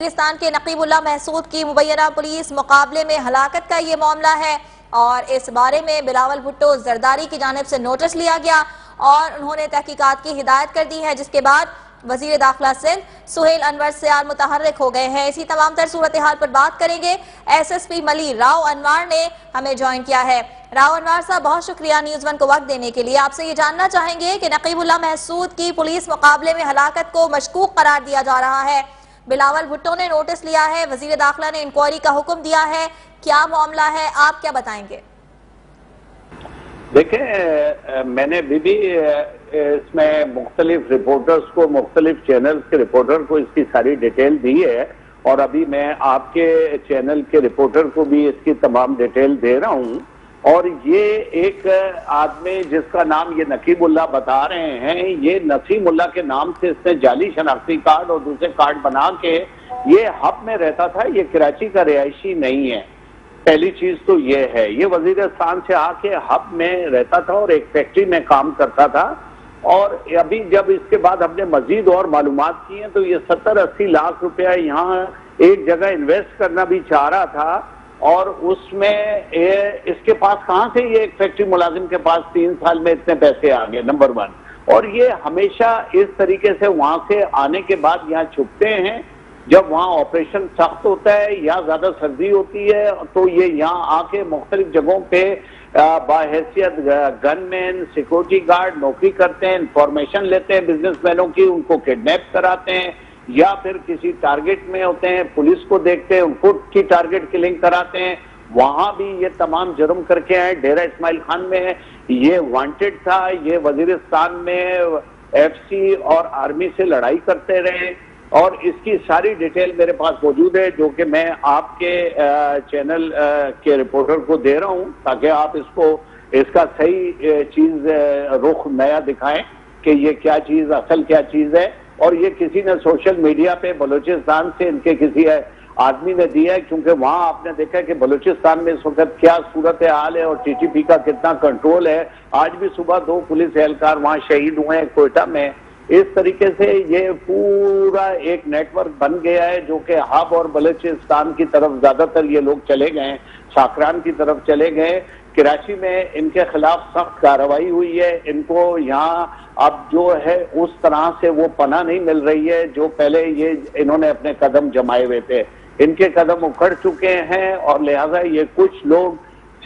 پاکستان کے نقیب اللہ محسود کی مبینہ پولیس مقابلے میں ہلاکت کا یہ معاملہ ہے اور اس بارے میں بلاول بھٹو زرداری کی جانب سے نوٹس لیا گیا اور انہوں نے تحقیقات کی ہدایت کر دی ہے، جس کے بعد وزیر داخلہ سندھ سہیل انور سیال متحرک ہو گئے ہیں۔ اسی تمام تر صورتحال پر بات کریں گے۔ ایس ایس پی ملی راؤ انوار نے ہمیں جوائن کیا ہے۔ راؤ انوار صاحب، بہت شکریہ نیوز ون کو وقت دینے کے لیے۔ آپ سے یہ جاننا چاہیں گے کہ نقیب اللہ محسود کی پولیس مقابلے میں ہلاکت کو مشکوک قرار دیا جا رہا ہے۔ بلاول بھٹو نے نوٹس لیا ہے، وزیر داخلہ نے انکوائری کا حکم دیا ہے۔ کیا معاملہ ہے؟ آپ کیا بتائیں گے؟ دیکھیں میں نے بھی بھی اس میں مختلف رپورٹرز کو، مختلف چینلز کے رپورٹر کو اس کی ساری ڈیٹیل دی ہے۔ اور ابھی میں آپ کے چینل کے رپورٹر کو بھی اس کی تمام ڈیٹیل دے رہا ہوں۔ اور یہ ایک آدمی جس کا نام یہ نقیب اللہ بتا رہے ہیں، یہ نسیم اللہ کے نام سے اس نے جعلی شناختی کارڈ اور دوسرے کارڈ بنا کے یہ ہب میں رہتا تھا، یہ کراچی کا رہائشی نہیں ہے۔ پہلی چیز تو یہ ہے، یہ وزیرستان سے آ کے ہب میں رہتا تھا اور ایک فیکٹری میں کام کرتا تھا۔ اور ابھی جب اس کے بعد ہم نے مزید اور معلومات کی ہیں تو یہ ستر اسی لاکھ روپیہ یہاں ایک جگہ انویسٹ کرنا بھی چاہ رہا تھا۔ اور اس میں اس کے پاس کہاں سے یہ ایک فیکٹری ملازم کے پاس تین سال میں اتنے پیسے آگئے نمبر ون اور یہ ہمیشہ اس طریقے سے وہاں سے آنے کے بعد یہاں چھپتے ہیں، جب وہاں آپریشن سخت ہوتا ہے یا زیادہ سردی ہوتی ہے، تو یہ یہاں آ کے مختلف جگہوں پہ باحیثیت گن مین سیکورٹی گارڈ نوکری کرتے ہیں انفارمیشن لیتے ہیں بزنس مینوں کی، ان کو کڈنیپ کراتے ہیں۔ یا پھر کسی ٹارگٹ میں ہوتے ہیں، پولیس کو دیکھتے ہیں، ان کو کی ٹارگٹ کلنگ کراتے ہیں۔ وہاں بھی یہ تمام جرم کر کے آئے۔ ڈیرہ اسماعیل خان میں یہ وانٹڈ تھا، یہ وزیرستان میں ایف سی اور آرمی سے لڑائی کرتے رہے۔ اور اس کی ساری ڈیٹیل میرے پاس موجود ہے، جو کہ میں آپ کے چینل کے رپورٹر کو دے رہا ہوں تاکہ آپ اس کو، اس کا صحیح چیز رخ نیا دکھائیں کہ یہ کیا چیز، اصل کیا چیز ہے۔ اور یہ کسی نے سوشل میڈیا پہ بلوچستان سے ان کے کسی آدمی نے دیا ہے، کیونکہ وہاں آپ نے دیکھا کہ بلوچستان میں اس وقت کیا صورت حال ہے اور ٹی ٹی پی کا کتنا کنٹرول ہے۔ آج بھی صبح دو پولیس اہلکار وہاں شہید ہوئے ہیں کوئٹہ میں۔ اس طریقے سے یہ پورا ایک نیٹ ورک بن گیا ہے جو کہ ہب اور بلوچستان کی طرف زیادہ تر یہ لوگ چلے گئے ساکران کی طرف چلے گئے کراچی میں ان کے خلاف سخت کارروائی ہوئی ہے۔ ان کو یہاں اب جو ہے اس طرح سے وہ پناہ نہیں مل رہی ہے جو پہلے یہ انہوں نے اپنے قدم جمائے ہوئے تھے۔ ان کے قدم اکھڑ چکے ہیں اور لہٰذا یہ کچھ لوگ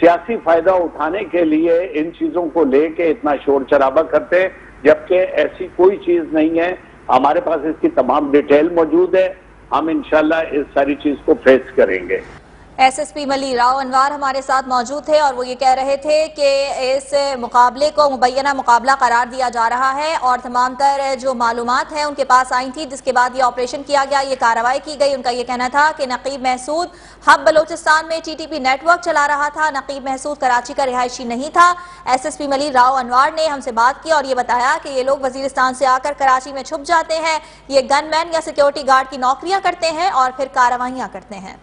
سیاسی فائدہ اٹھانے کے لیے ان چیزوں کو لے کے اتنا شور چرابہ کرتے جبکہ ایسی کوئی چیز نہیں ہے۔ ہمارے پاس اس کی تمام ڈیٹیل موجود ہے۔ ہم انشاءاللہ اس ساری چیز کو فیس کریں گے۔ ایس ایس پی ملی راؤ انوار ہمارے ساتھ موجود تھے اور وہ یہ کہہ رہے تھے کہ اس مقابلے کو مبینہ مقابلہ قرار دیا جا رہا ہے اور تمام تر جو معلومات ہیں ان کے پاس آئی تھی، جس کے بعد یہ آپریشن کیا گیا، یہ کارروائی کی گئی۔ ان کا یہ کہنا تھا کہ نقیب محسود ہب بلوچستان میں T T P network چلا رہا تھا۔ نقیب محسود کراچی کا رہائشی نہیں تھا۔ ایس ایس پی ملی راؤ انوار نے ہم سے بات کی اور یہ بتایا کہ یہ لوگ وزیرستان سے آ کر کراچی میں چھپ جاتے ہیں۔ یہ گن مین یا سیکیورٹی گارڈ کی نوکریاں کرتے ہیں اور پھر کارروائیاں کرتے ہیں۔